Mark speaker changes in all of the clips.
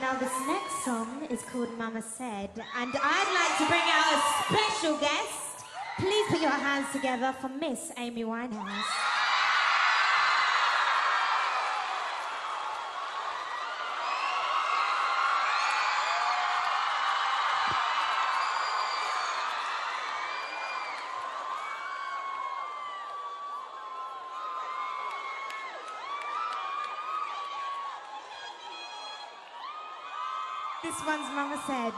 Speaker 1: Now, this next song is called Mama Said, and I'd like to bring out a special guest. Please put your hands together for Miss Amy Winehouse. This one's Mama said.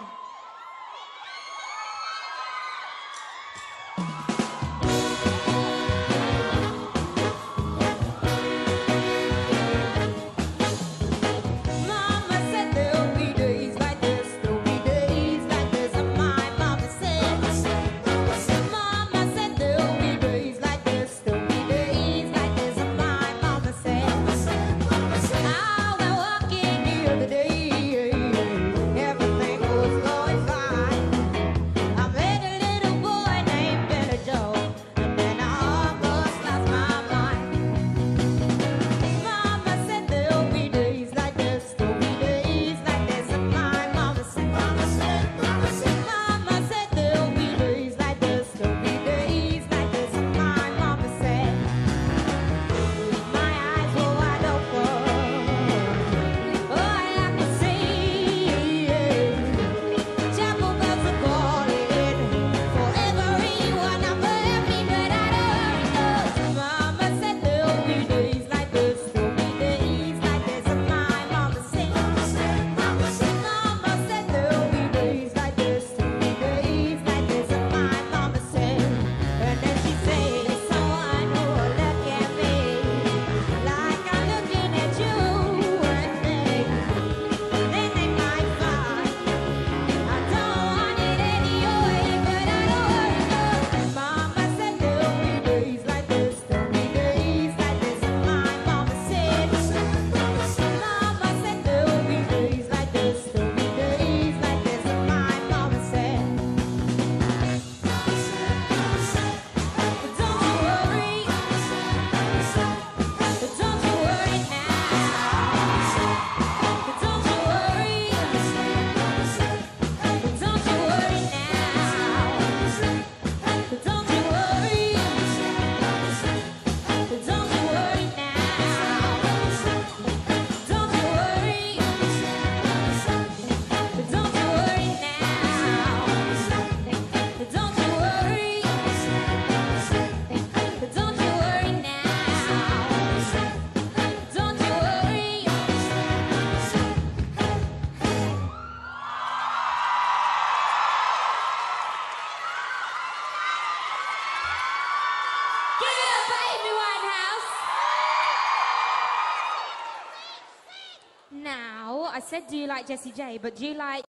Speaker 1: I said, do you like Jessie J? But do you like